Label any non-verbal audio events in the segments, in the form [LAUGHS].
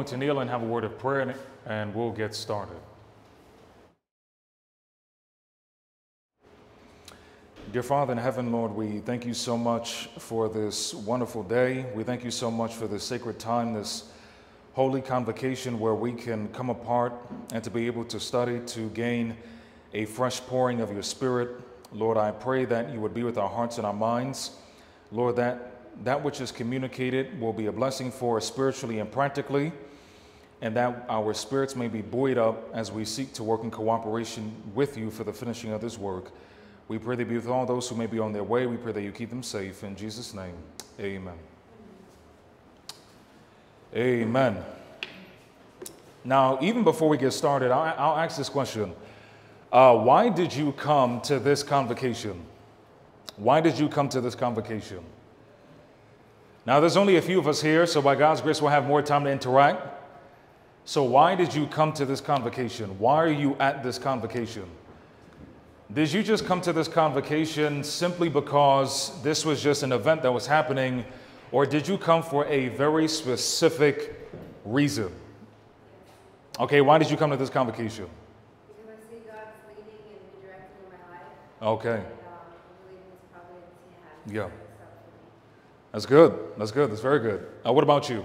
going to kneel and have a word of prayer, and- and we'll get started. Dear Father in heaven, Lord, we thank you so much for this wonderful day. We thank you so much for this sacred time, this holy convocation where we can come apart and to be able to study, to gain a fresh pouring of your Spirit. Lord, I pray that you would be with our hearts and our minds. Lord, that that which is communicated will be a blessing for us spiritually and practically, and that our spirits may be buoyed up as we seek to work in cooperation with you for the finishing of this work. We pray that be with all those who may be on their way. We pray that you keep them safe. In Jesus' name, amen. Amen. Now, even before we get started, I'll, I'll ask this question uh, Why did you come to this convocation? Why did you come to this convocation? Now, there's only a few of us here, so by God's grace, we'll have more time to interact. So, why did you come to this convocation? Why are you at this convocation? Did you just come to this convocation simply because this was just an event that was happening, or did you come for a very specific reason? Okay, why did you come to this convocation? Because I see God's leading and directing my life, Okay, um, I believe in His providence He has. Yeah. set this up for me. that's good. That's good. That's very good. Uh, what about you?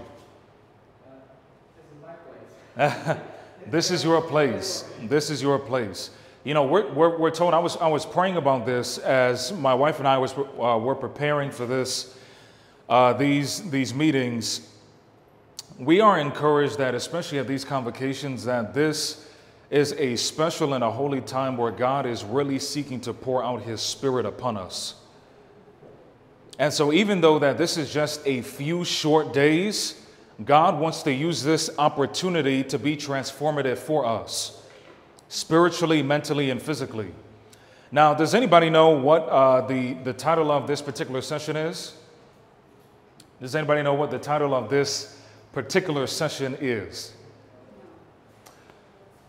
[LAUGHS] this is your place. This is your place. You know, we're, we're, we're told, I was, I was praying about this as my wife and I was, uh, were preparing for this, uh, these, these meetings. We are encouraged that, especially at these convocations, that this is a special and a holy time where God is really seeking to pour out his spirit upon us. And so, even though that this is just a few short days, God wants to use this opportunity to be transformative for us, spiritually, mentally, and physically. Now, does anybody know what uh, the, the title of this particular session is? Does anybody know what the title of this particular session is?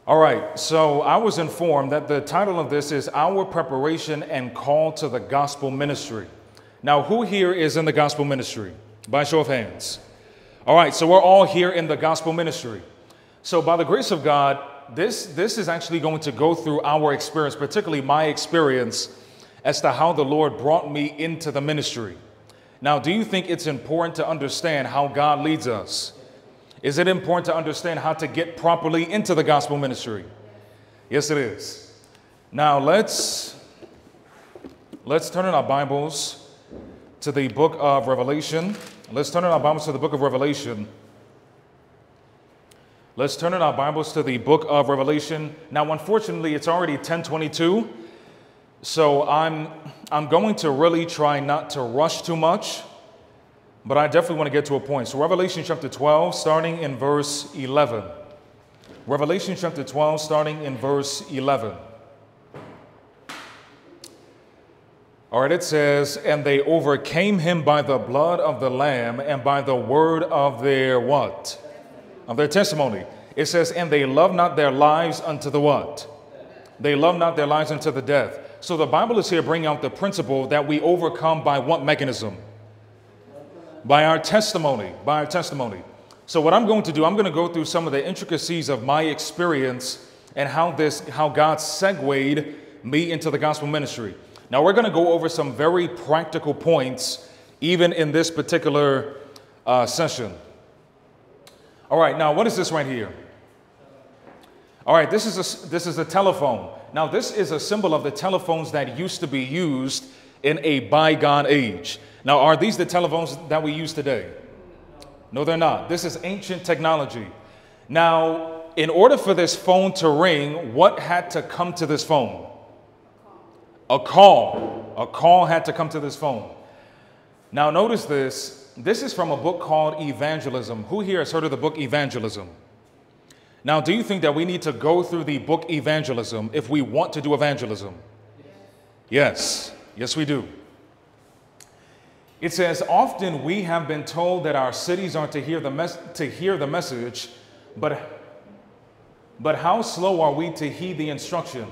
All right, so I was informed that the title of this is Our Preparation and Call to the Gospel Ministry. Now, who here is in the gospel ministry? By show of hands. All right, so we're all here in the gospel ministry. So, by the grace of God, this, this is actually going to go through our experience, particularly my experience, as to how the Lord brought me into the ministry. Now, do you think it's important to understand how God leads us? Is it important to understand how to get properly into the gospel ministry? Yes, it is. Now, let's, let's turn in our Bibles to the book of Revelation. Let's turn in our Bibles to the book of Revelation. Let's turn in our Bibles to the book of Revelation. Now, unfortunately, it's already 1022. So I'm, I'm going to really try not to rush too much, but I definitely want to get to a point. So, Revelation chapter 12, starting in verse 11. Revelation chapter 12, starting in verse 11. All right, it says, And they overcame him by the blood of the Lamb and by the word of their what? Of their testimony. It says, And they love not their lives unto the what? They love not their lives unto the death. So the Bible is here bringing out the principle that we overcome by what mechanism? By our testimony. By our testimony. So what I'm going to do, I'm going to go through some of the intricacies of my experience and how this, how God segued me into the gospel ministry. Now we're going to go over some very practical points, even in this particular uh, session. All right, now what is this right here? All right, this is a, this is a telephone. Now, this is a symbol of the telephones that used to be used in a bygone age. Now, are these the telephones that we use today? No, they're not. This is ancient technology. Now, in order for this phone to ring, what had to come to this phone? A call. A call had to come to this phone. Now, notice this. This is from a book called Evangelism. Who here has heard of the book Evangelism? Now, do you think that we need to go through the book Evangelism if we want to do evangelism? Yes. Yes, we do. It says, often we have been told that our cities are to hear the, mes- to hear the message, but, but how slow are we to heed the instruction?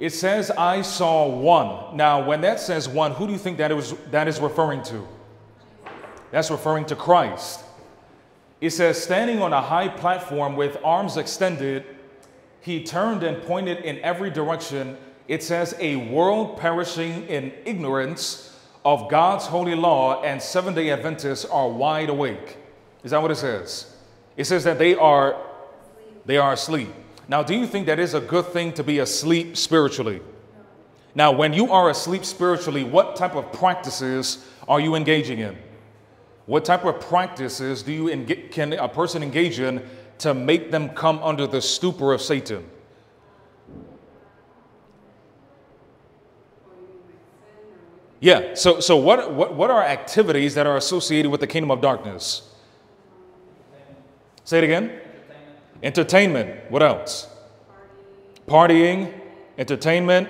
It says, I saw one. Now, when that says one, who do you think that is, that is referring to? That's referring to Christ. It says, standing on a high platform with arms extended, he turned and pointed in every direction. It says, a world perishing in ignorance of God's holy law, and Seventh-day Adventists are wide awake. Is that what it says? It says that they are they are asleep. Now, do you think that is a good thing to be asleep spiritually? Now, when you are asleep spiritually, what type of practices are you engaging in? What type of practices do you can a person engage in to make them come under the stupor of Satan? Yeah, so, so what, what, what are activities that are associated with the kingdom of darkness? Say it again. Entertainment. What else? Partying, entertainment,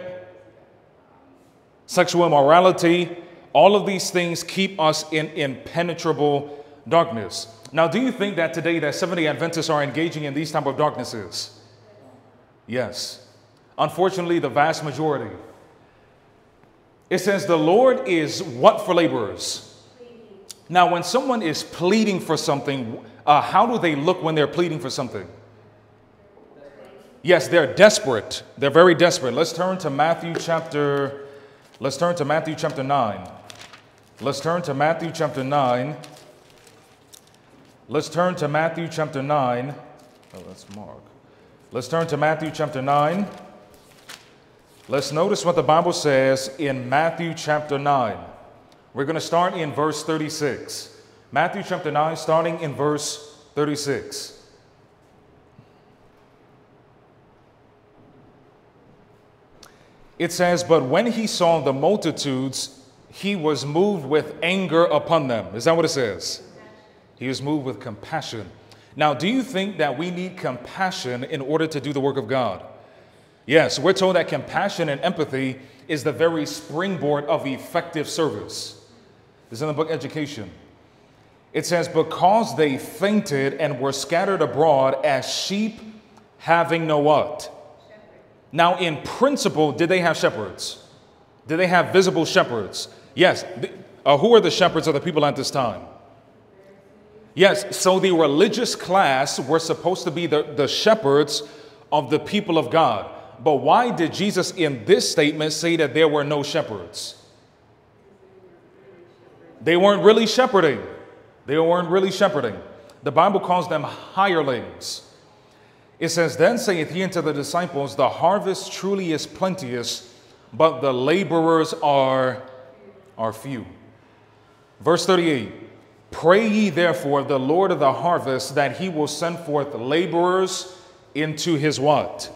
sexual immorality. All of these things keep us in impenetrable darkness. Now, do you think that today that Seventh-day Adventists are engaging in these type of darknesses? Yes. Unfortunately, the vast majority. It says the Lord is what for laborers? Now, when someone is pleading for something, uh, how do they look when they're pleading for something? Yes, they're desperate. They're very desperate. Let's turn to Matthew chapter. Let's turn to Matthew chapter 9. Let's turn to Matthew chapter 9. Let's turn to Matthew chapter 9. Oh, that's Mark. Let's turn to Matthew chapter 9. Let's notice what the Bible says in Matthew chapter 9. We're going to start in verse 36. Matthew chapter 9, starting in verse 36. It says, But when he saw the multitudes, he was moved with anger upon them. Is that what it says? He was moved with compassion. Now, do you think that we need compassion in order to do the work of God? Yes, we're told that compassion and empathy is the very springboard of effective service. This is in the book Education. It says, Because they fainted and were scattered abroad as sheep having no what? Now, in principle, did they have shepherds? Did they have visible shepherds? Yes. Uh, who are the shepherds of the people at this time? Yes, so the religious class were supposed to be the, the shepherds of the people of God. But why did Jesus in this statement say that there were no shepherds? They weren't really shepherding. They weren't really shepherding. The Bible calls them hirelings. It says, Then saith he unto the disciples, The harvest truly is plenteous, but the laborers are, are few. Verse 38 Pray ye therefore the Lord of the harvest that he will send forth laborers into his what?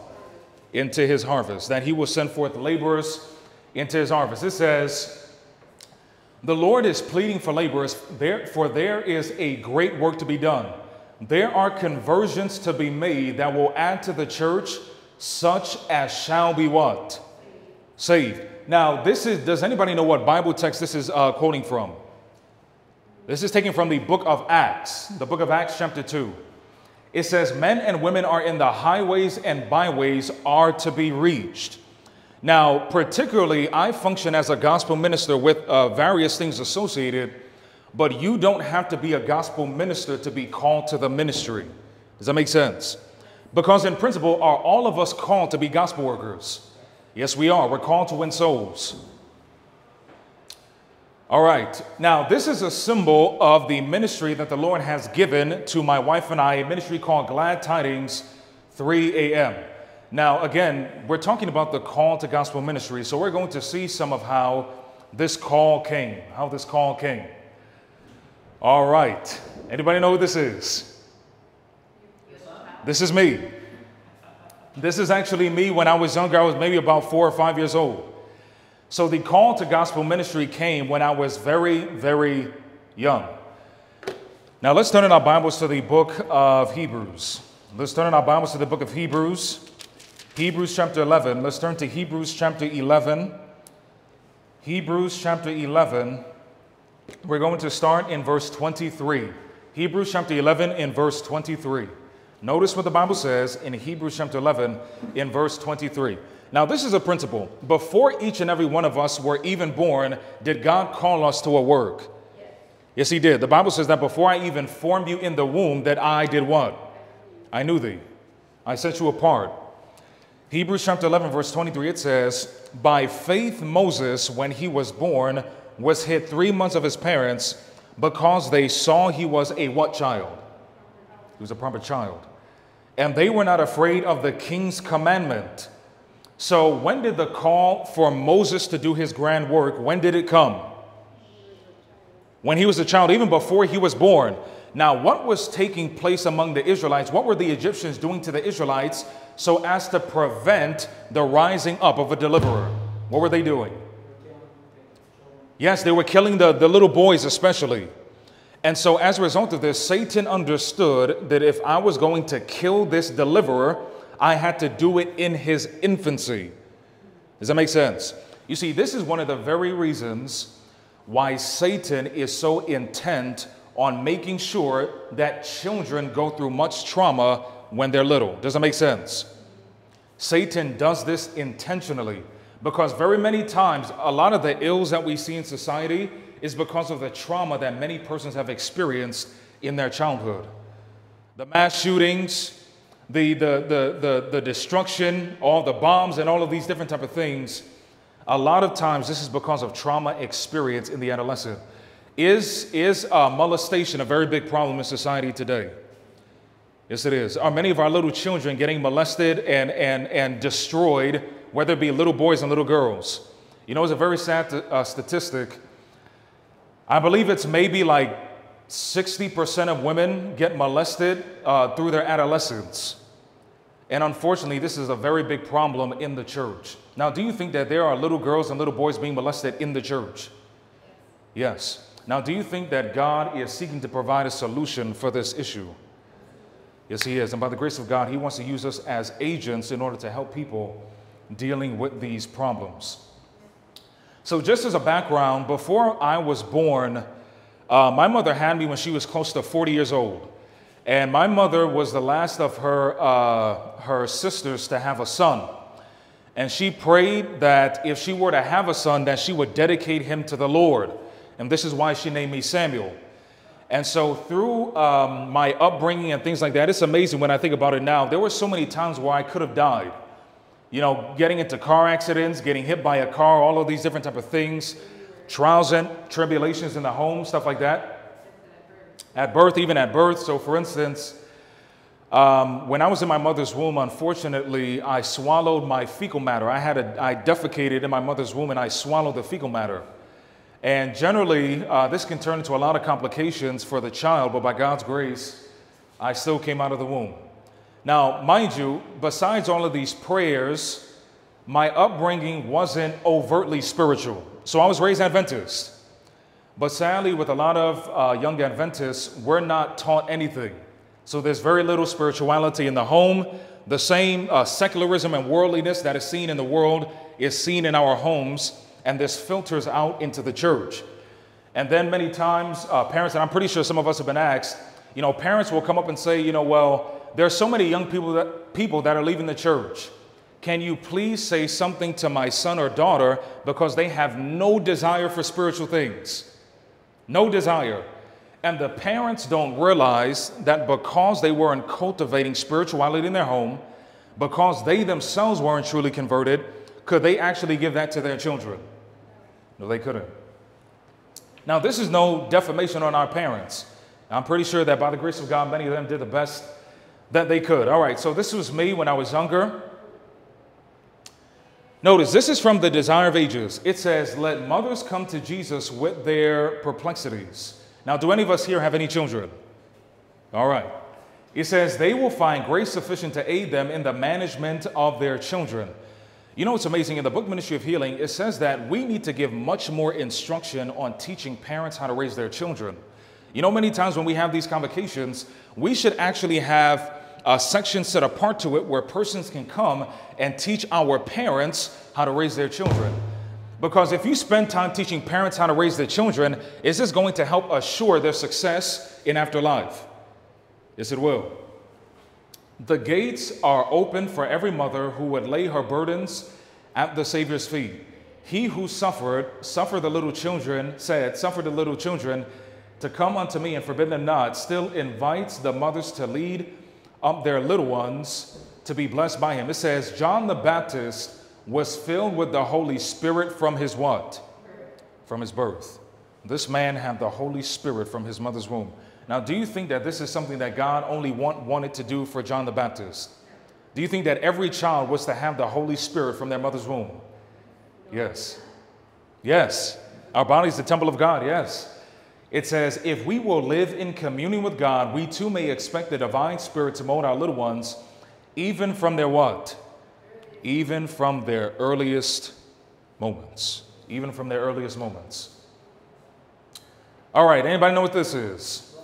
Into his harvest. That he will send forth laborers into his harvest. It says, The Lord is pleading for laborers, there, for there is a great work to be done. There are conversions to be made that will add to the church, such as shall be what? Saved. Now, this is, does anybody know what Bible text this is uh, quoting from? This is taken from the book of Acts, the book of Acts, chapter 2. It says, Men and women are in the highways and byways are to be reached. Now, particularly, I function as a gospel minister with uh, various things associated but you don't have to be a gospel minister to be called to the ministry. Does that make sense? Because, in principle, are all of us called to be gospel workers? Yes, we are. We're called to win souls. All right. Now, this is a symbol of the ministry that the Lord has given to my wife and I, a ministry called Glad Tidings 3 a.m. Now, again, we're talking about the call to gospel ministry, so we're going to see some of how this call came, how this call came. All right. Anybody know who this is? This is me. This is actually me when I was younger. I was maybe about four or five years old. So the call to gospel ministry came when I was very, very young. Now let's turn in our Bibles to the book of Hebrews. Let's turn in our Bibles to the book of Hebrews. Hebrews chapter 11. Let's turn to Hebrews chapter 11. Hebrews chapter 11. We're going to start in verse 23. Hebrews chapter 11 in verse 23. Notice what the Bible says in Hebrews chapter 11 in verse 23. Now, this is a principle. Before each and every one of us were even born, did God call us to a work? Yes, he did. The Bible says that before I even formed you in the womb, that I did what? I knew thee. I set you apart. Hebrews chapter 11, verse 23, it says, By faith, Moses, when he was born, was hid three months of his parents because they saw he was a what child? He was a proper child. And they were not afraid of the king's commandment. So, when did the call for Moses to do his grand work, when did it come? When he was a child, even before he was born. Now, what was taking place among the Israelites? What were the Egyptians doing to the Israelites so as to prevent the rising up of a deliverer? What were they doing? Yes, they were killing the, the little boys, especially. And so, as a result of this, Satan understood that if I was going to kill this deliverer, I had to do it in his infancy. Does that make sense? You see, this is one of the very reasons why Satan is so intent on making sure that children go through much trauma when they're little. Does that make sense? Satan does this intentionally because very many times, a lot of the ills that we see in society is because of the trauma that many persons have experienced in their childhood. The mass shootings, the, the, the, the, the destruction, all the bombs, and all of these different type of things, a lot of times this is because of trauma experience in the adolescent. Is, is uh, molestation a very big problem in society today? Yes, it is. Are many of our little children getting molested and, and, and destroyed, whether it be little boys and little girls? You know, it's a very sad uh, statistic. I believe it's maybe like 60% of women get molested uh, through their adolescence. And unfortunately, this is a very big problem in the church. Now, do you think that there are little girls and little boys being molested in the church? Yes. Now, do you think that God is seeking to provide a solution for this issue? Yes, He is. And by the grace of God, He wants to use us as agents in order to help people dealing with these problems. So, just as a background, before I was born, uh, my mother had me when she was close to 40 years old. And my mother was the last of her, uh, her sisters to have a son. And she prayed that if she were to have a son, that she would dedicate him to the Lord. And this is why she named me Samuel. And so, through um, my upbringing and things like that, it's amazing when I think about it now. There were so many times where I could have died. You know, getting into car accidents, getting hit by a car, all of these different type of things, trials and tribulations in the home, stuff like that. At birth, even at birth. So, for instance, um, when I was in my mother's womb, unfortunately, I swallowed my fecal matter. I had a, I defecated in my mother's womb and I swallowed the fecal matter. And generally, uh, this can turn into a lot of complications for the child, but by God's grace, I still came out of the womb. Now, mind you, besides all of these prayers, my upbringing wasn't overtly spiritual. So I was raised Adventist. But sadly, with a lot of uh, young Adventists, we're not taught anything. So there's very little spirituality in the home. The same uh, secularism and worldliness that is seen in the world is seen in our homes and this filters out into the church. And then many times, uh, parents, and I'm pretty sure some of us have been asked, you know, parents will come up and say, you know, well, there are so many young people that, people that are leaving the church. Can you please say something to my son or daughter because they have no desire for spiritual things? No desire. And the parents don't realize that because they weren't cultivating spirituality in their home, because they themselves weren't truly converted, could they actually give that to their children? No, they couldn't. Now, this is no defamation on our parents. I'm pretty sure that by the grace of God, many of them did the best that they could. All right, so this was me when I was younger. Notice, this is from the Desire of Ages. It says, Let mothers come to Jesus with their perplexities. Now, do any of us here have any children? All right. It says, They will find grace sufficient to aid them in the management of their children. You know what's amazing? In the book Ministry of Healing, it says that we need to give much more instruction on teaching parents how to raise their children. You know, many times when we have these convocations, we should actually have Uh, a section set apart to it where persons can come and teach our parents how to raise their children. Because if you spend time teaching parents how to raise their children, is this going to help assure their success in afterlife? Yes, it will. The gates are open for every mother who would lay her burdens at the Savior's feet. He who suffered, suffered the little children, said, suffered the little children to come unto me and forbid them not, still invites the mothers to lead up their little ones to be blessed by him. It says, John the Baptist was filled with the Holy Spirit from his what? From his birth. This man had the Holy Spirit from his mother's womb. Now, do you think that this is something that God only want, wanted to do for John the Baptist? Do you think that every child was to have the Holy Spirit from their mother's womb? Yes. Yes. Our body is the temple of God, yes. It says, if we will live in communion with God, we too may expect the divine spirit to mold our little ones, even from their what? Even from their earliest moments. Even from their earliest moments. All right, anybody know what this is?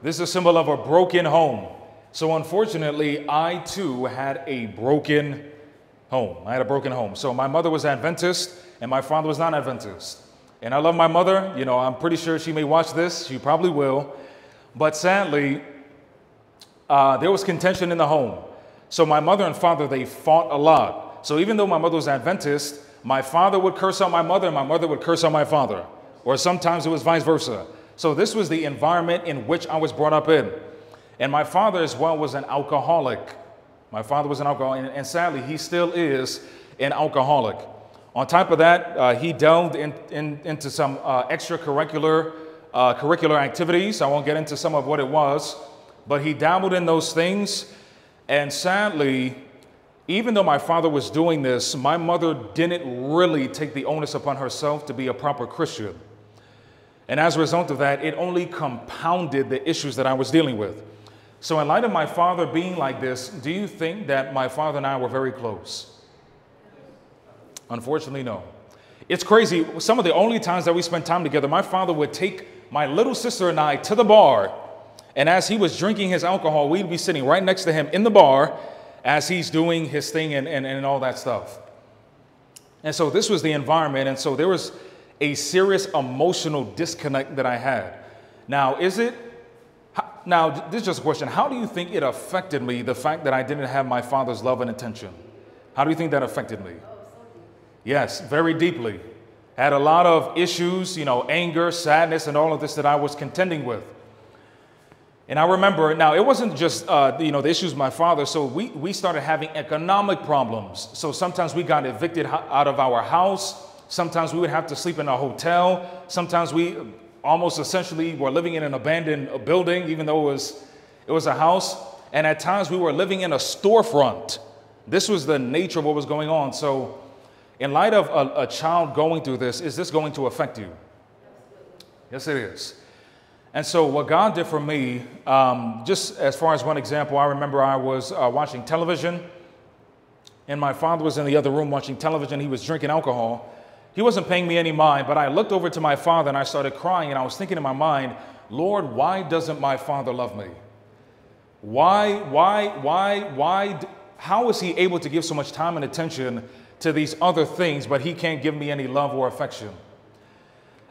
This is a symbol of a broken home. So unfortunately, I too had a broken home. I had a broken home. So my mother was Adventist and my father was not Adventist. And I love my mother. You know, I'm pretty sure she may watch this. She probably will. But sadly, uh, there was contention in the home. So my mother and father, they fought a lot. So even though my mother was Adventist, my father would curse out my mother and my mother would curse out my father or sometimes it was vice versa. So this was the environment in which I was brought up in. And my father as well was an alcoholic. My father was an alcoholic, and sadly, he still is an alcoholic. On top of that, uh, he delved in, in, into some uh, extracurricular uh, curricular activities. I won't get into some of what it was, but he dabbled in those things. And sadly, even though my father was doing this, my mother didn't really take the onus upon herself to be a proper Christian. And as a result of that, it only compounded the issues that I was dealing with. So, in light of my father being like this, do you think that my father and I were very close? Unfortunately, no. It's crazy. Some of the only times that we spent time together, my father would take my little sister and I to the bar. And as he was drinking his alcohol, we'd be sitting right next to him in the bar as he's doing his thing and, and, and all that stuff. And so this was the environment. And so there was a serious emotional disconnect that I had. Now, is it, now, this is just a question. How do you think it affected me, the fact that I didn't have my father's love and attention? How do you think that affected me? Yes, very deeply. Had a lot of issues, you know, anger, sadness, and all of this that I was contending with. And I remember, now it wasn't just, uh, you know, the issues my father. So we, we started having economic problems. So sometimes we got evicted out of our house. Sometimes we would have to sleep in a hotel. Sometimes we almost essentially were living in an abandoned building, even though it was, it was a house. And at times we were living in a storefront. This was the nature of what was going on. So, in light of a, a child going through this, is this going to affect you? Yes, it is. And so, what God did for me, um, just as far as one example, I remember I was uh, watching television, and my father was in the other room watching television. He was drinking alcohol. He wasn't paying me any mind, but I looked over to my father and I started crying and I was thinking in my mind, Lord, why doesn't my father love me? Why, why, why, why, how is he able to give so much time and attention to these other things, but he can't give me any love or affection?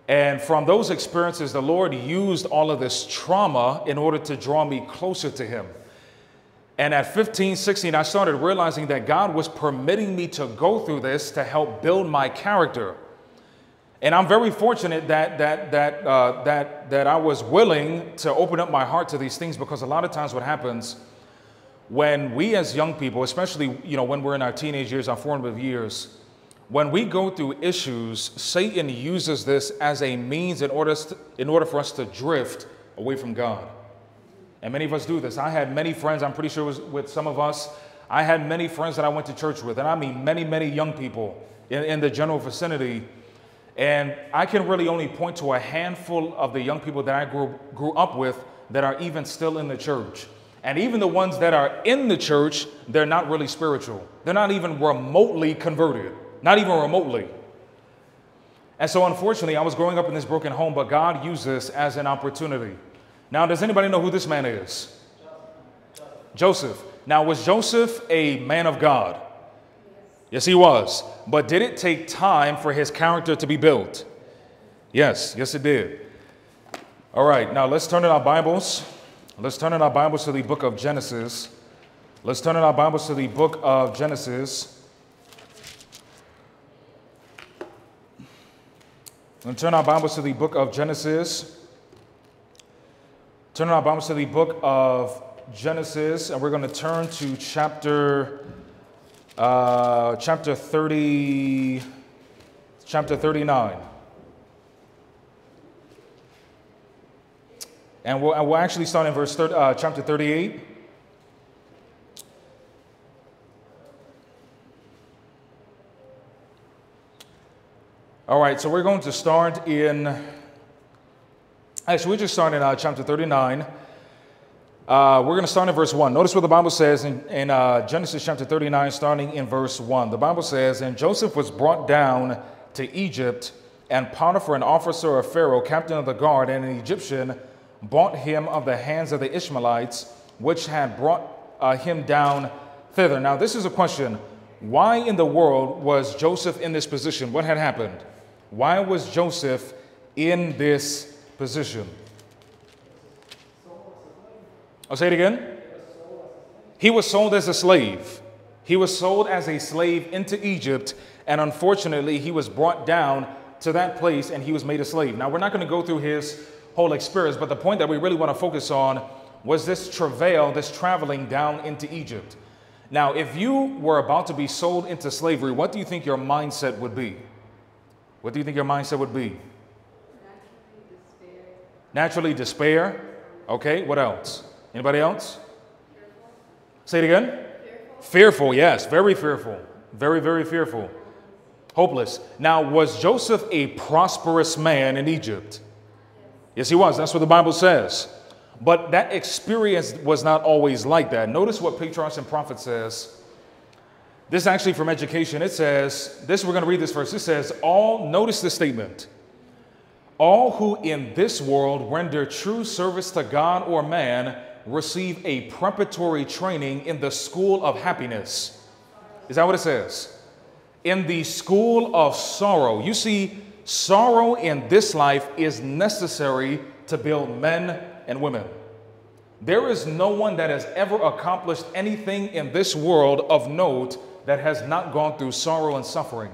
And from those experiences, the Lord used all of this trauma in order to draw me closer to him. And at 15, 16, I started realizing that God was permitting me to go through this to help build my character. And I'm very fortunate that, that, that, uh, that, that I was willing to open up my heart to these things because a lot of times what happens when we as young people, especially you know, when we're in our teenage years, our formative years, when we go through issues, Satan uses this as a means in order, in order for us to drift away from God. And many of us do this. I had many friends, I'm pretty sure was with some of us. I had many friends that I went to church with, and I mean many, many young people in, in the general vicinity. And I can really only point to a handful of the young people that I grew, grew up with that are even still in the church. And even the ones that are in the church, they're not really spiritual. They're not even remotely converted, not even remotely. And so, unfortunately, I was growing up in this broken home, but God used this as an opportunity. Now, does anybody know who this man is? Joseph. Now, was Joseph a man of God? Yes, he was. But did it take time for his character to be built? Yes, yes, it did. All right, now let's turn in our Bibles. Let's turn in our Bibles to the book of Genesis. Let's turn in our Bibles to the book of Genesis. Let's turn our Bibles to the book of Genesis. Turn our Bibles to the book of Genesis, and we're going to turn to chapter uh, chapter 30, chapter 39. And we'll, we'll actually start in verse 30, uh, chapter 38. All right, so we're going to start in Actually, we just started in uh, chapter 39. Uh, we're going to start in verse 1. Notice what the Bible says in, in uh, Genesis chapter 39, starting in verse 1. The Bible says, And Joseph was brought down to Egypt, and Potiphar, an officer of Pharaoh, captain of the guard, and an Egyptian, bought him of the hands of the Ishmaelites, which had brought uh, him down thither. Now, this is a question. Why in the world was Joseph in this position? What had happened? Why was Joseph in this position. I'll say it again. He was sold as a slave. He was sold as a slave into Egypt, and unfortunately, he was brought down to that place and he was made a slave. Now, we're not going to go through his whole experience, but the point that we really want to focus on was this travail, this traveling down into Egypt. Now, if you were about to be sold into slavery, what do you think your mindset would be? What do you think your mindset would be? Naturally, despair. Naturally despair. Okay, what else? Anybody else? Fearful. Say it again. Fearful. fearful, yes, very fearful. Very, very fearful. Hopeless. Now, was Joseph a prosperous man in Egypt? Yes, he was. That's what the Bible says. But that experience was not always like that. Notice what Patriarchs and Prophets says. This is actually from education. It says, this, we're going to read this verse. It says, all, notice the statement. All who in this world render true service to God or man receive a preparatory training in the school of happiness. Is that what it says? In the school of sorrow. You see, sorrow in this life is necessary to build men and women. There is no one that has ever accomplished anything in this world of note that has not gone through sorrow and suffering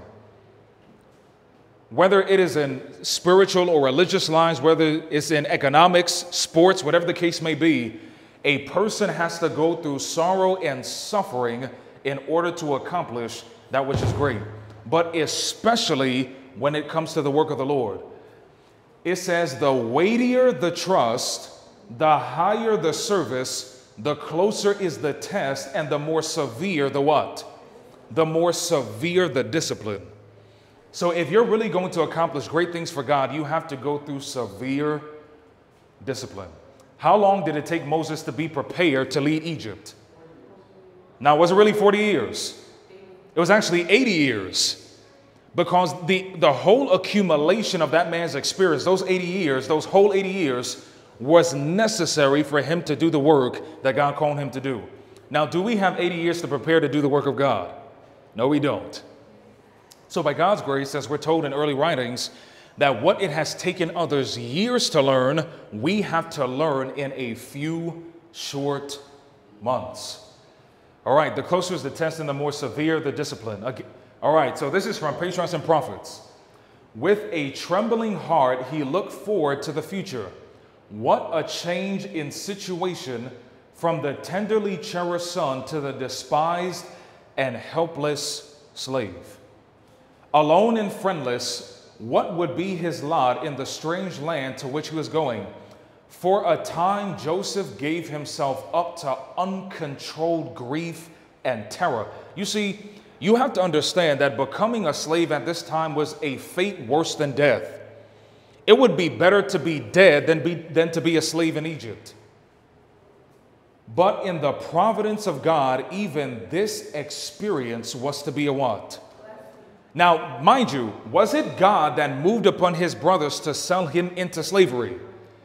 whether it is in spiritual or religious lines, whether it's in economics, sports, whatever the case may be, a person has to go through sorrow and suffering in order to accomplish that which is great. But especially when it comes to the work of the Lord. It says, the weightier the trust, the higher the service, the closer is the test, and the more severe the what? The more severe the discipline. So, if you're really going to accomplish great things for God, you have to go through severe discipline. How long did it take Moses to be prepared to lead Egypt? Now, was it really 40 years? It was actually 80 years because the, the whole accumulation of that man's experience, those 80 years, those whole 80 years, was necessary for him to do the work that God called him to do. Now, do we have 80 years to prepare to do the work of God? No, we don't. So, by God's grace, as we're told in early writings, that what it has taken others years to learn, we have to learn in a few short months. All right, the closer is the test and the more severe the discipline. All right, so this is from Patriarchs and Prophets. With a trembling heart, he looked forward to the future. What a change in situation from the tenderly cherished son to the despised and helpless slave. Alone and friendless, what would be his lot in the strange land to which he was going? For a time, Joseph gave himself up to uncontrolled grief and terror. You see, you have to understand that becoming a slave at this time was a fate worse than death. It would be better to be dead than, be, than to be a slave in Egypt. But in the providence of God, even this experience was to be a what? Now, mind you, was it God that moved upon his brothers to sell him into slavery?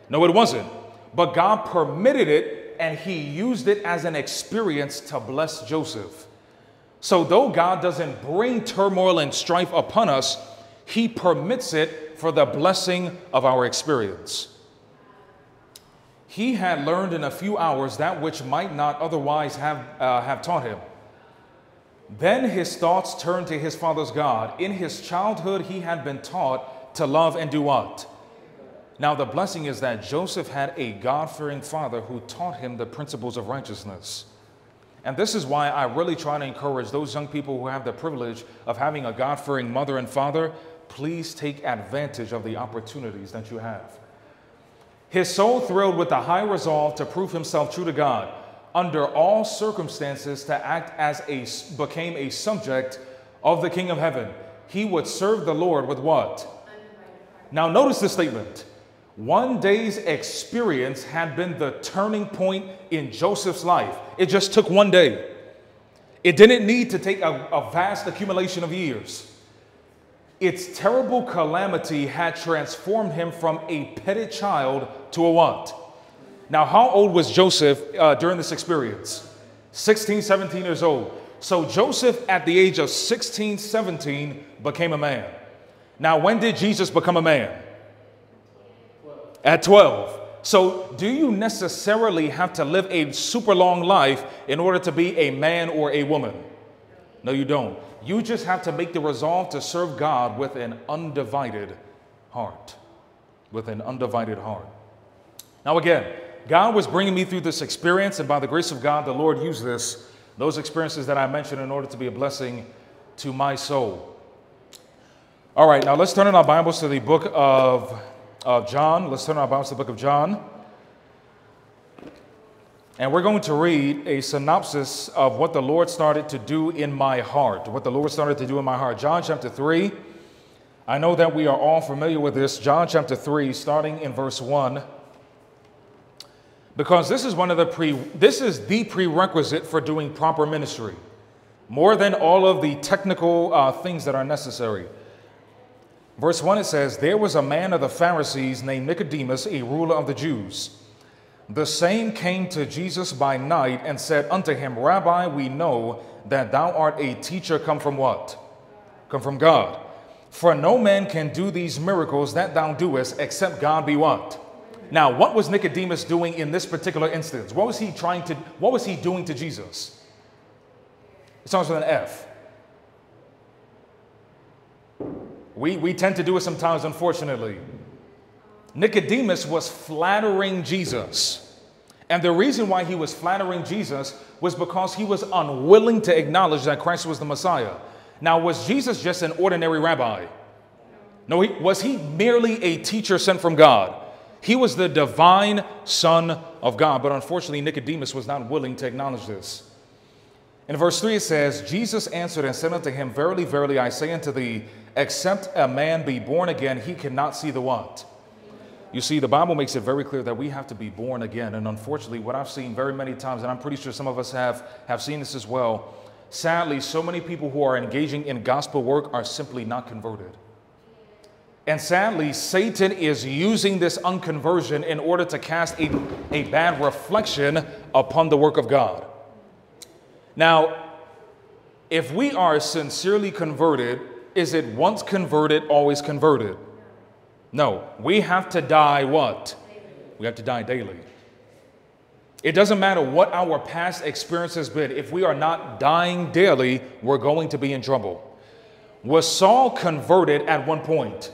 No, it wasn't. But God permitted it and he used it as an experience to bless Joseph. So, though God doesn't bring turmoil and strife upon us, he permits it for the blessing of our experience. He had learned in a few hours that which might not otherwise have, uh, have taught him. Then his thoughts turned to his father's God. In his childhood, he had been taught to love and do what? Now, the blessing is that Joseph had a God fearing father who taught him the principles of righteousness. And this is why I really try to encourage those young people who have the privilege of having a God fearing mother and father, please take advantage of the opportunities that you have. His soul thrilled with the high resolve to prove himself true to God under all circumstances to act as a became a subject of the king of heaven. He would serve the lord with what? Now notice this statement one day's experience had been the turning point in joseph's life it just took one day it didn't need to take a, a vast accumulation of years its terrible calamity had transformed him from a petted child to a what now, how old was Joseph uh, during this experience? 16, 17 years old. So, Joseph, at the age of 16, 17, became a man. Now, when did Jesus become a man? At 12. So, do you necessarily have to live a super long life in order to be a man or a woman? No, you don't. You just have to make the resolve to serve God with an undivided heart. With an undivided heart. Now, again, God was bringing me through this experience, and by the grace of God, the Lord used this, those experiences that I mentioned, in order to be a blessing to my soul. All right, now let's turn in our Bibles to the book of, of John. Let's turn our Bibles to the book of John. And we're going to read a synopsis of what the Lord started to do in my heart. What the Lord started to do in my heart. John chapter 3. I know that we are all familiar with this. John chapter 3, starting in verse 1 because this is one of the pre this is the prerequisite for doing proper ministry more than all of the technical uh, things that are necessary verse 1 it says there was a man of the pharisees named nicodemus a ruler of the jews the same came to jesus by night and said unto him rabbi we know that thou art a teacher come from what come from god for no man can do these miracles that thou doest except god be what now, what was Nicodemus doing in this particular instance? What was he trying to, what was he doing to Jesus? It starts with an F. We, we tend to do it sometimes, unfortunately. Nicodemus was flattering Jesus. And the reason why he was flattering Jesus was because he was unwilling to acknowledge that Christ was the Messiah. Now, was Jesus just an ordinary rabbi? No, he, was he merely a teacher sent from God? He was the divine Son of God, but unfortunately, Nicodemus was not willing to acknowledge this. In verse 3, it says, Jesus answered and said unto him, Verily, verily, I say unto thee, except a man be born again, he cannot see the what? You see, the Bible makes it very clear that we have to be born again. And unfortunately, what I've seen very many times, and I'm pretty sure some of us have, have seen this as well, sadly, so many people who are engaging in gospel work are simply not converted. And sadly, Satan is using this unconversion in order to cast a, a bad reflection upon the work of God. Now, if we are sincerely converted, is it once converted, always converted? No, we have to die what? We have to die daily. It doesn't matter what our past experience has been, if we are not dying daily, we're going to be in trouble. Was Saul converted at one point?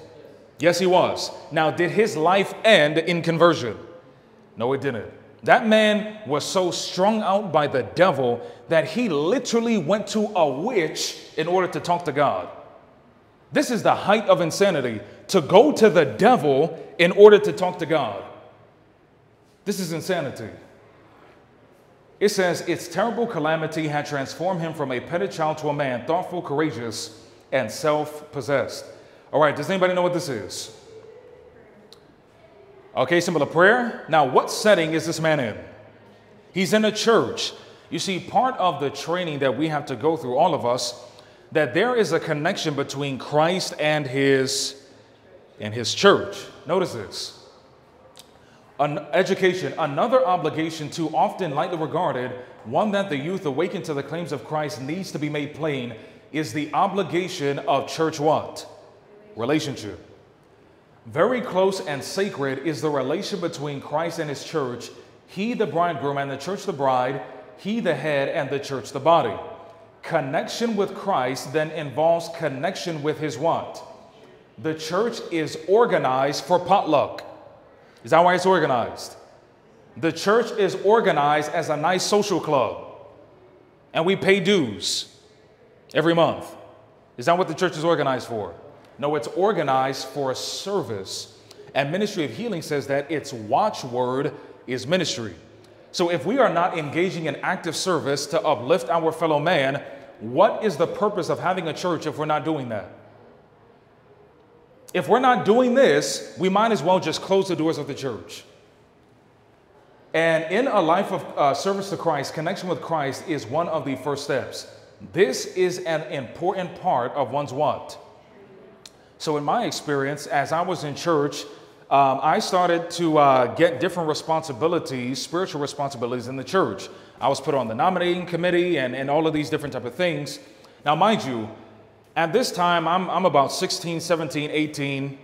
Yes, he was. Now, did his life end in conversion? No, it didn't. That man was so strung out by the devil that he literally went to a witch in order to talk to God. This is the height of insanity to go to the devil in order to talk to God. This is insanity. It says, Its terrible calamity had transformed him from a petted child to a man, thoughtful, courageous, and self possessed. All right, does anybody know what this is? Okay, symbol of prayer. Now, what setting is this man in? He's in a church. You see, part of the training that we have to go through, all of us, that there is a connection between Christ and his and his church. Notice this. An education, another obligation too often lightly regarded, one that the youth awakened to the claims of Christ needs to be made plain, is the obligation of church what? relationship. Very close and sacred is the relation between Christ and his church, he the bridegroom and the church the bride, he the head and the church the body. Connection with Christ then involves connection with his what? The church is organized for potluck. Is that why it's organized? The church is organized as a nice social club, and we pay dues every month. Is that what the church is organized for? No, it's organized for a service. And Ministry of Healing says that its watchword is ministry. So if we are not engaging in active service to uplift our fellow man, what is the purpose of having a church if we're not doing that? If we're not doing this, we might as well just close the doors of the church. And in a life of uh, service to Christ, connection with Christ is one of the first steps. This is an important part of one's what? So, in my experience, as I was in church, um, I started to uh, get different responsibilities, spiritual responsibilities in the church. I was put on the nominating committee and, and all of these different type of things. Now, mind you, at this time, I'm, I'm about 16, 17, 18,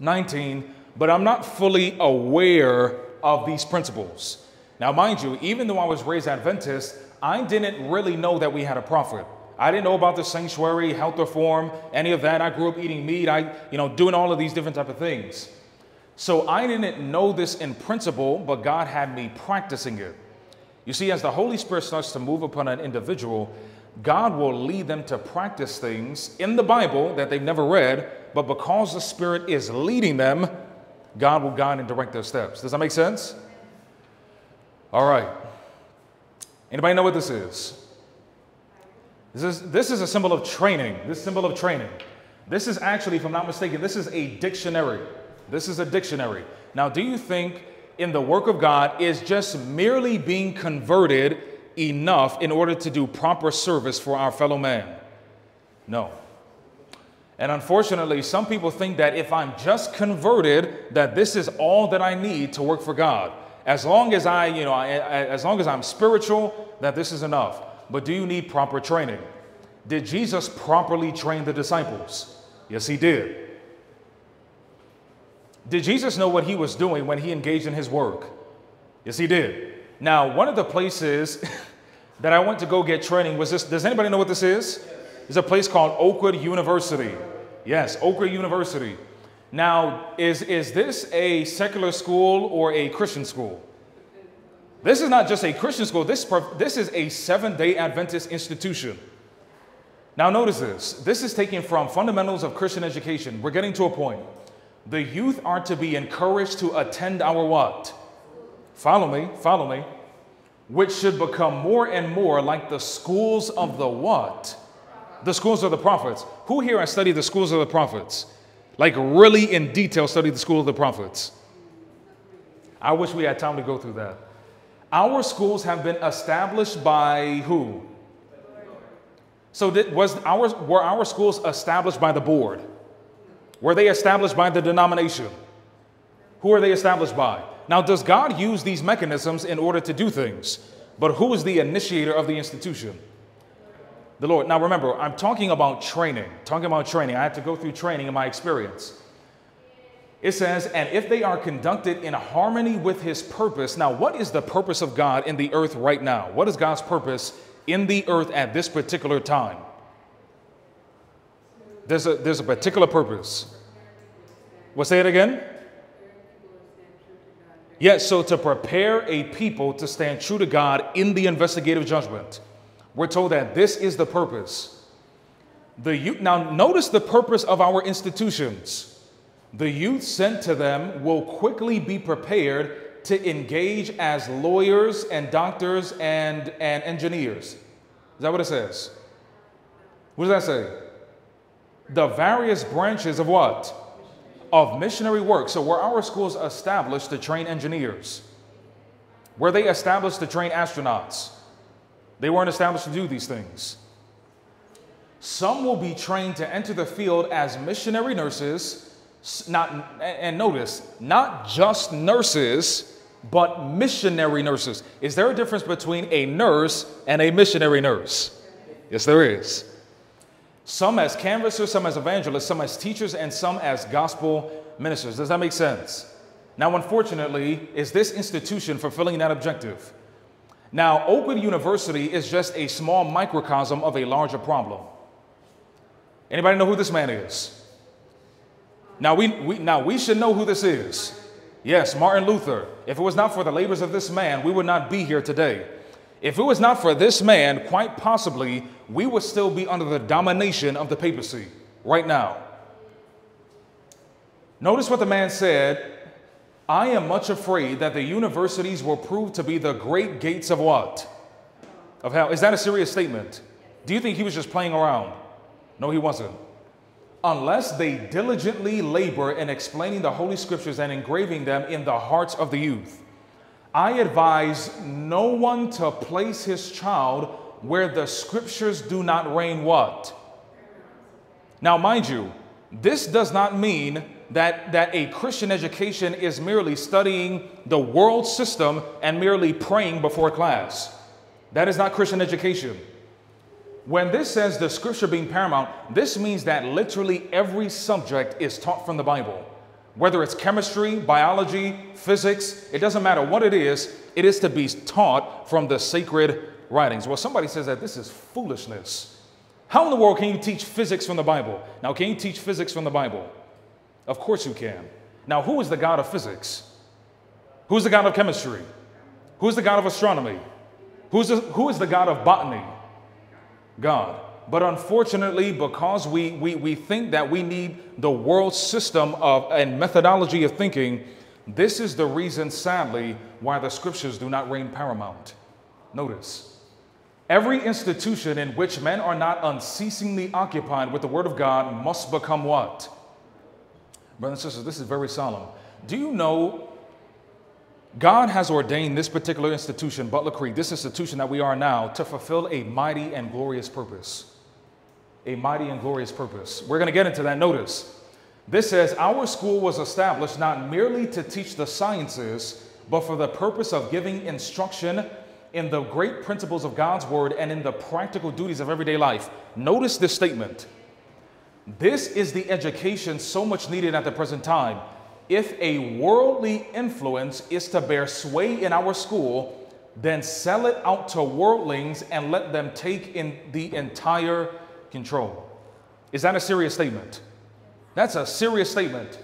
19, but I'm not fully aware of these principles. Now, mind you, even though I was raised Adventist, I didn't really know that we had a prophet. I didn't know about the sanctuary, health reform, any of that. I grew up eating meat, I, you know, doing all of these different type of things. So I didn't know this in principle, but God had me practicing it. You see, as the Holy Spirit starts to move upon an individual, God will lead them to practice things in the Bible that they've never read, but because the Spirit is leading them, God will guide and direct their steps. Does that make sense? All right. Anybody know what this is? This is, this is a symbol of training. This symbol of training. This is actually, if I'm not mistaken, this is a dictionary. This is a dictionary. Now, do you think in the work of God is just merely being converted enough in order to do proper service for our fellow man? No. And unfortunately, some people think that if I'm just converted, that this is all that I need to work for God. As long as I, you know, as long as I'm spiritual, that this is enough. But do you need proper training? Did Jesus properly train the disciples? Yes, he did. Did Jesus know what he was doing when he engaged in his work? Yes, he did. Now, one of the places [LAUGHS] that I went to go get training was this. Does anybody know what this is? It's a place called Oakwood University. Yes, Oakwood University. Now, is, is this a secular school or a Christian school? This is not just a Christian school, this, this is a Seventh day Adventist institution. Now, notice this this is taken from fundamentals of Christian education. We're getting to a point. The youth are to be encouraged to attend our what? Follow me, follow me. Which should become more and more like the schools of the what? The schools of the prophets. Who here has studied the schools of the prophets? Like, really in detail, studied the school of the prophets? I wish we had time to go through that. Our schools have been established by who? So did, was our, were our schools established by the board? Were they established by the denomination? Who are they established by? Now, does God use these mechanisms in order to do things? But who is the initiator of the institution? The Lord. Now, remember, I'm talking about training. Talking about training. I had to go through training in my experience. It says, and if they are conducted in harmony with his purpose. Now, what is the purpose of God in the earth right now? What is God's purpose in the earth at this particular time? There's a, there's a particular purpose. Well, say it again. Yes, so to prepare a people to stand true to God in the investigative judgment. We're told that this is the purpose. The, youth, now, notice the purpose of our institutions. The youth sent to them will quickly be prepared to engage as lawyers and doctors and, and engineers. Is that what it says? What does that say? The various branches of what? Of missionary work. So, were our schools established to train engineers? Were they established to train astronauts? They weren't established to do these things. Some will be trained to enter the field as missionary nurses not, and notice, not just nurses, but missionary nurses. Is there a difference between a nurse and a missionary nurse? Yes, there is. Some as canvassers, some as evangelists, some as teachers, and some as gospel ministers. Does that make sense? Now, unfortunately, is this institution fulfilling that objective? Now, Oakwood University is just a small microcosm of a larger problem. Anybody know who this man is? Now we, we, now we should know who this is. Yes, Martin Luther. If it was not for the labors of this man, we would not be here today. If it was not for this man, quite possibly we would still be under the domination of the papacy right now. Notice what the man said I am much afraid that the universities will prove to be the great gates of what? Of hell. Is that a serious statement? Do you think he was just playing around? No, he wasn't. Unless they diligently labor in explaining the Holy Scriptures and engraving them in the hearts of the youth. I advise no one to place his child where the Scriptures do not reign what? Now, mind you, this does not mean that, that a Christian education is merely studying the world system and merely praying before class. That is not Christian education. When this says the scripture being paramount, this means that literally every subject is taught from the Bible. Whether it's chemistry, biology, physics, it doesn't matter what it is, it is to be taught from the sacred writings. Well, somebody says that this is foolishness. How in the world can you teach physics from the Bible? Now, can you teach physics from the Bible? Of course you can. Now, who is the God of physics? Who's the God of chemistry? Who's the God of astronomy? Who's the, who is the God of botany? God. But unfortunately, because we, we, we think that we need the world system of and methodology of thinking, this is the reason, sadly, why the scriptures do not reign paramount. Notice, every institution in which men are not unceasingly occupied with the word of God must become what? Brothers and sisters, this is very solemn. Do you know God has ordained this particular institution, Butler Creek, this institution that we are now, to fulfill a mighty and glorious purpose. A mighty and glorious purpose. We're going to get into that. Notice, this says, Our school was established not merely to teach the sciences, but for the purpose of giving instruction in the great principles of God's word and in the practical duties of everyday life. Notice this statement. This is the education so much needed at the present time. If a worldly influence is to bear sway in our school, then sell it out to worldlings and let them take in the entire control. Is that a serious statement? That's a serious statement.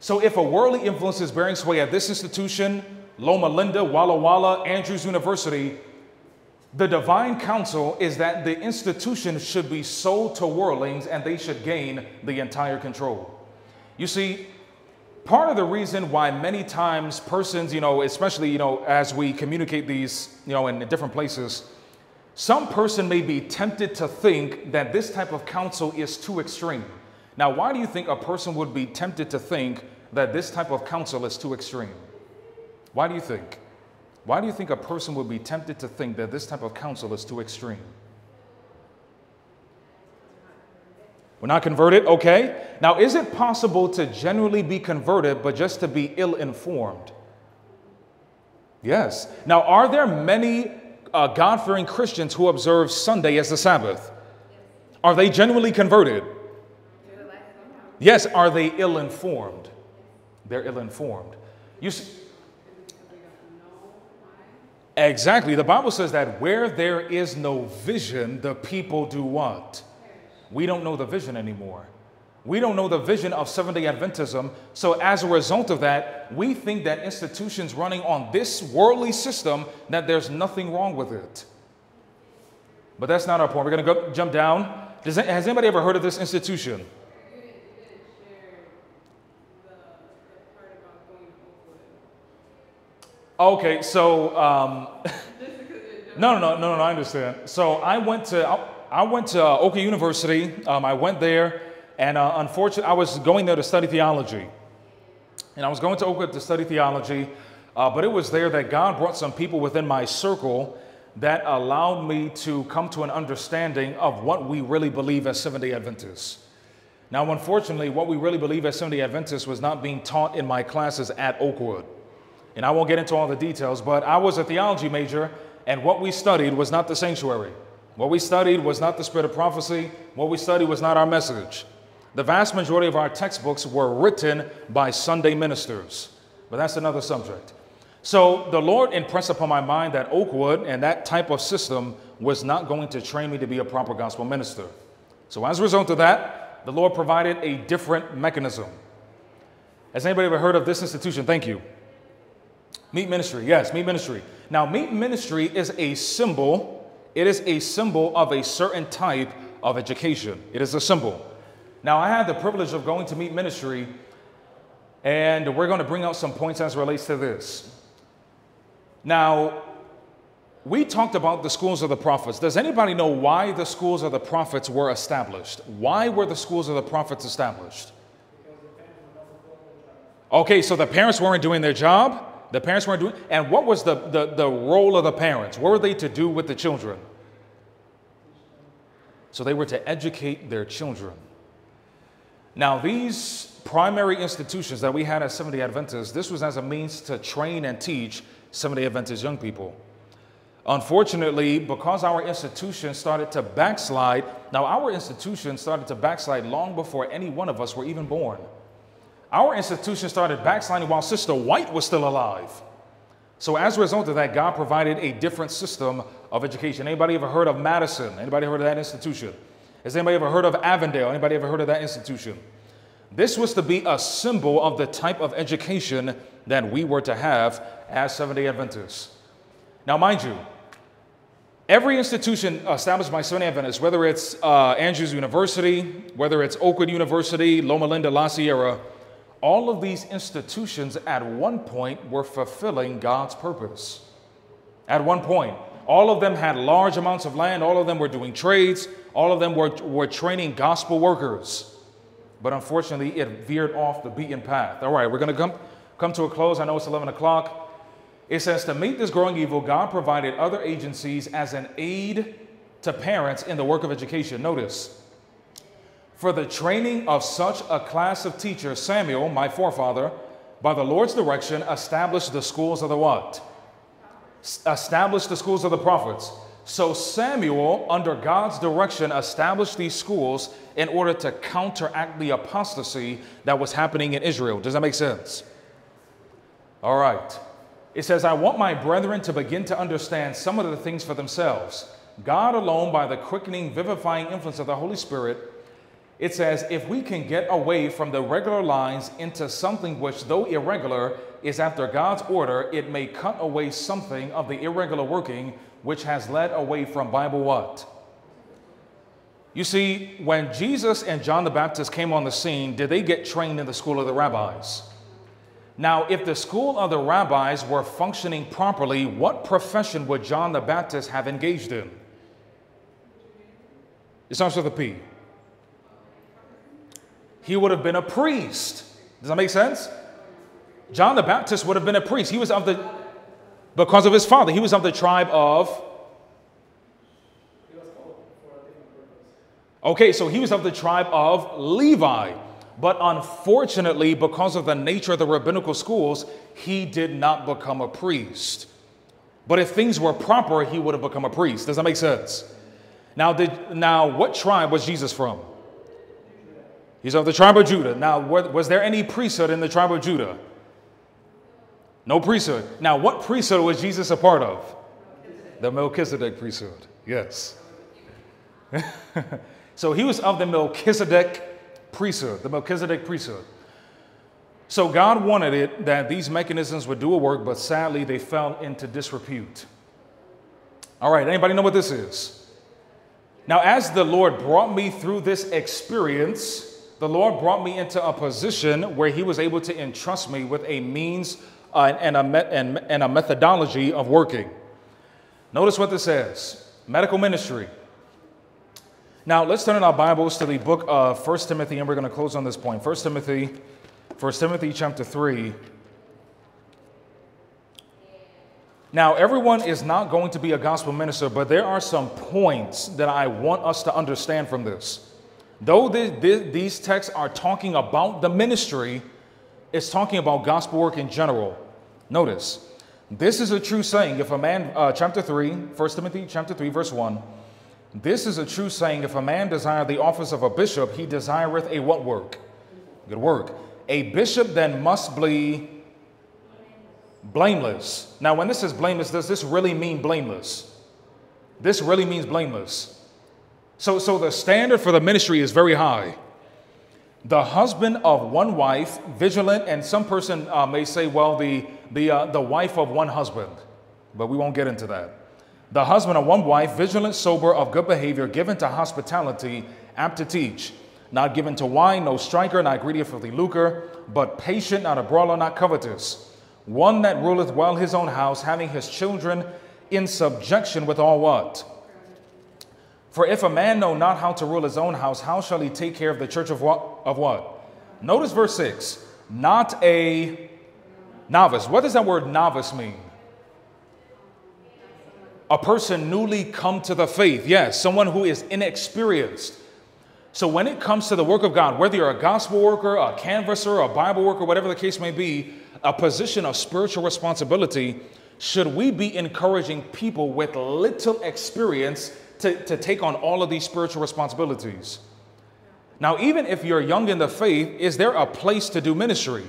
So if a worldly influence is bearing sway at this institution, Loma Linda, Walla Walla, Andrews University, the divine counsel is that the institution should be sold to worldlings and they should gain the entire control. You see, part of the reason why many times persons, you know, especially, you know, as we communicate these, you know, in different places, some person may be tempted to think that this type of counsel is too extreme. Now, why do you think a person would be tempted to think that this type of counsel is too extreme? Why do you think? Why do you think a person would be tempted to think that this type of counsel is too extreme? We're not converted, okay? Now, is it possible to genuinely be converted but just to be ill informed? Yes. Now, are there many uh, God fearing Christians who observe Sunday as the Sabbath? Are they genuinely converted? Yes. Are they ill informed? They're ill informed. You see, Exactly. The Bible says that where there is no vision, the people do what? We don't know the vision anymore. We don't know the vision of Seventh day Adventism. So, as a result of that, we think that institutions running on this worldly system, that there's nothing wrong with it. But that's not our point. We're going to go jump down. Does, has anybody ever heard of this institution? Okay, so um, [LAUGHS] no, no, no, no, no, I understand. So I went to I went to uh, Oakwood University. Um, I went there, and uh, unfortunately, I was going there to study theology, and I was going to Oakwood to study theology. Uh, but it was there that God brought some people within my circle that allowed me to come to an understanding of what we really believe as Seventh day Adventists. Now, unfortunately, what we really believe as Seventh day Adventists was not being taught in my classes at Oakwood. And I won't get into all the details, but I was a theology major, and what we studied was not the sanctuary. What we studied was not the spirit of prophecy. What we studied was not our message. The vast majority of our textbooks were written by Sunday ministers, but that's another subject. So the Lord impressed upon my mind that Oakwood and that type of system was not going to train me to be a proper gospel minister. So as a result of that, the Lord provided a different mechanism. Has anybody ever heard of this institution? Thank you. Meat ministry, yes, meat ministry. Now, meat ministry is a symbol, it is a symbol of a certain type of education. It is a symbol. Now, I had the privilege of going to meet ministry, and we're going to bring out some points as relates to this. Now, we talked about the schools of the prophets. Does anybody know why the schools of the prophets were established? Why were the schools of the prophets established? Okay, so the parents weren't doing their job. The parents weren't doing, and what was the, the, the role of the parents? What were they to do with the children? So they were to educate their children. Now, these primary institutions that we had as Seventh day Adventists, this was as a means to train and teach Seventh day Adventist young people. Unfortunately, because our institution started to backslide, now our institution started to backslide long before any one of us were even born. Our institution started backsliding while Sister White was still alive. So as a result of that, God provided a different system of education. Anybody ever heard of Madison? Anybody heard of that institution? Has anybody ever heard of Avondale? Anybody ever heard of that institution? This was to be a symbol of the type of education that we were to have as Seventh-day Adventists. Now, mind you, every institution established by Seventh-day Adventists, whether it's uh, Andrews University, whether it's Oakwood University, Loma Linda, La Sierra, all of these institutions at one point were fulfilling God's purpose. At one point, all of them had large amounts of land, all of them were doing trades, all of them were, were training gospel workers. But unfortunately, it veered off the beaten path. All right, we're going to come, come to a close. I know it's 11 o'clock. It says to meet this growing evil, God provided other agencies as an aid to parents in the work of education. Notice, for the training of such a class of teachers, Samuel, my forefather, by the Lord's direction, established the schools of the what? Established the schools of the prophets. So Samuel, under God's direction, established these schools in order to counteract the apostasy that was happening in Israel. Does that make sense? All right. It says, I want my brethren to begin to understand some of the things for themselves. God alone, by the quickening, vivifying influence of the Holy Spirit, it says, if we can get away from the regular lines into something which, though irregular, is after God's order, it may cut away something of the irregular working which has led away from Bible what? You see, when Jesus and John the Baptist came on the scene, did they get trained in the school of the rabbis? Now, if the school of the rabbis were functioning properly, what profession would John the Baptist have engaged in? It starts with a P he would have been a priest. Does that make sense? John the Baptist would have been a priest. He was of the, because of his father, he was of the tribe of. Okay, so he was of the tribe of Levi. But unfortunately, because of the nature of the rabbinical schools, he did not become a priest. But if things were proper, he would have become a priest. Does that make sense? Now, did, now what tribe was Jesus from? He's of the tribe of Judah. Now, was there any priesthood in the tribe of Judah? No priesthood. Now, what priesthood was Jesus a part of? The Melchizedek priesthood. Yes. [LAUGHS] so he was of the Melchizedek priesthood, the Melchizedek priesthood. So God wanted it that these mechanisms would do a work, but sadly they fell into disrepute. All right, anybody know what this is? Now, as the Lord brought me through this experience, the Lord brought me into a position where He was able to entrust me with a means uh, and, a me- and, and a methodology of working. Notice what this says medical ministry. Now, let's turn in our Bibles to the book of 1 Timothy, and we're going to close on this point. 1 Timothy, 1 Timothy chapter 3. Now, everyone is not going to be a gospel minister, but there are some points that I want us to understand from this. Though the, the, these texts are talking about the ministry, it's talking about gospel work in general. Notice, this is a true saying. If a man, uh, chapter 3, 1 Timothy chapter 3, verse 1, this is a true saying. If a man desire the office of a bishop, he desireth a what work? Good work. A bishop then must be blameless. Now, when this says blameless, does this really mean blameless? This really means blameless. So, so the standard for the ministry is very high. the husband of one wife, vigilant, and some person uh, may say, well, the, the, uh, the wife of one husband, but we won't get into that. The husband of one wife, vigilant, sober, of good behavior, given to hospitality, apt to teach, not given to wine, no striker, not greedy for the lucre, but patient, not a brawler, not covetous. One that ruleth well his own house, having his children in subjection with all what? For if a man know not how to rule his own house, how shall he take care of the church of what? Of what? Notice verse 6. Not a novice. What does that word novice mean? A person newly come to the faith. Yes, someone who is inexperienced. So when it comes to the work of God, whether you're a gospel worker, a canvasser, a Bible worker, whatever the case may be, a position of spiritual responsibility, should we be encouraging people with little experience to, to take on all of these spiritual responsibilities. Now, even if you're young in the faith, is there a place to do ministry?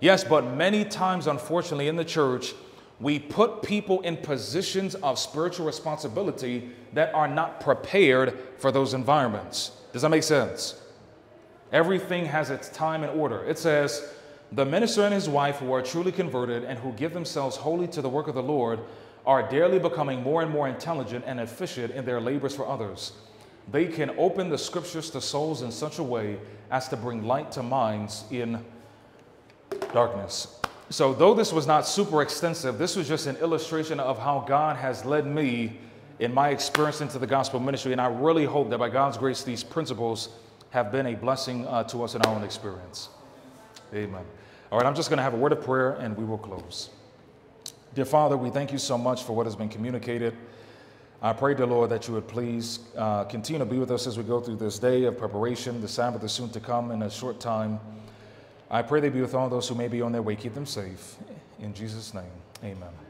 Yes, but many times, unfortunately, in the church, we put people in positions of spiritual responsibility that are not prepared for those environments. Does that make sense? Everything has its time and order. It says, the minister and his wife who are truly converted and who give themselves wholly to the work of the Lord are daily becoming more and more intelligent and efficient in their labors for others. They can open the scriptures to souls in such a way as to bring light to minds in darkness. So, though this was not super extensive, this was just an illustration of how God has led me in my experience into the gospel ministry. And I really hope that by God's grace, these principles have been a blessing uh, to us in our own experience. Amen. All right, I'm just going to have a word of prayer and we will close. Dear Father, we thank you so much for what has been communicated. I pray, dear Lord, that you would please uh, continue to be with us as we go through this day of preparation. The Sabbath is soon to come in a short time. I pray they be with all those who may be on their way. Keep them safe. In Jesus' name, amen.